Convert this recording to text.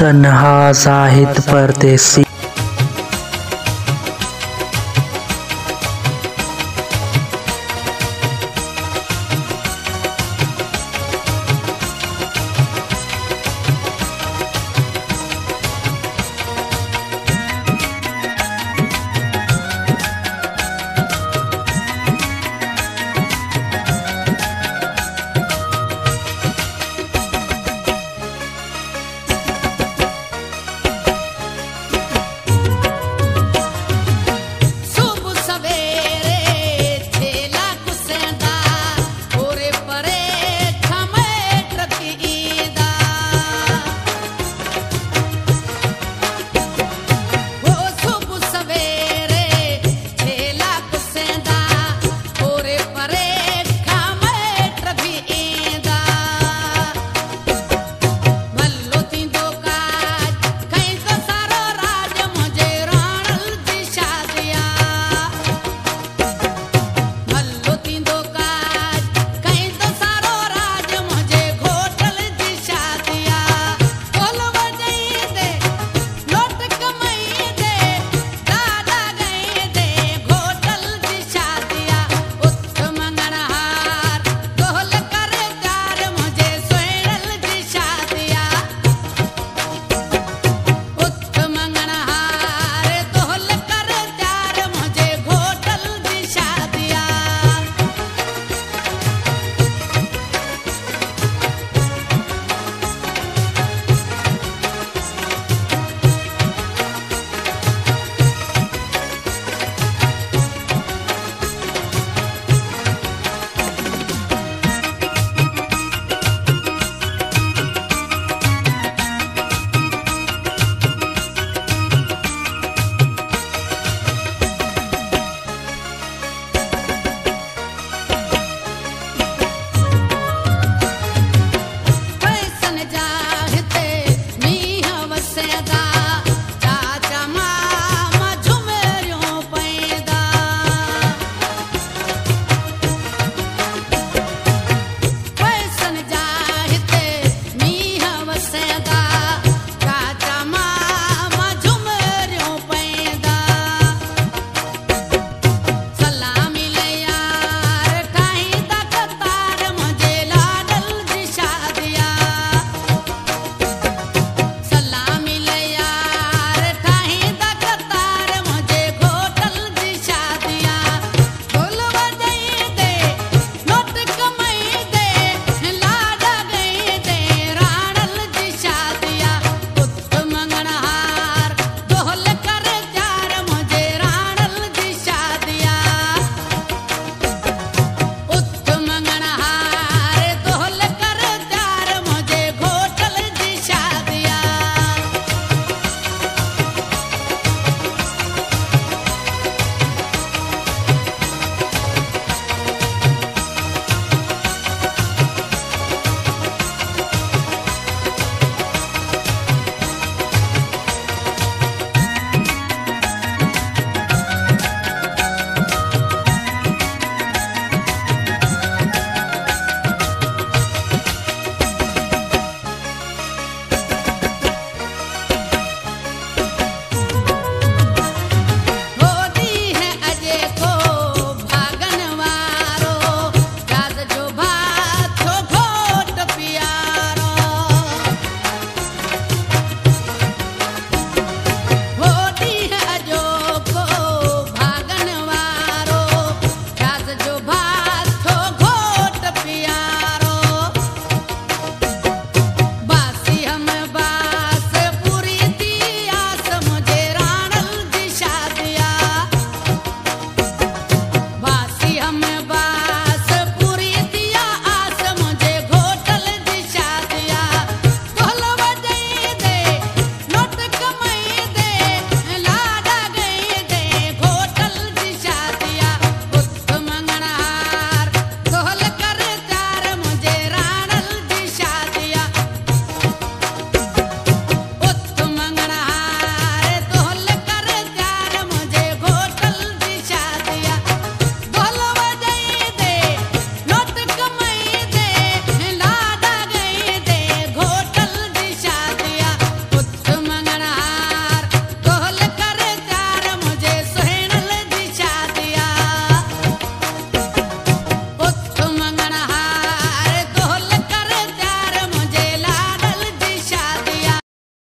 तन्हा साहित्य परदेसी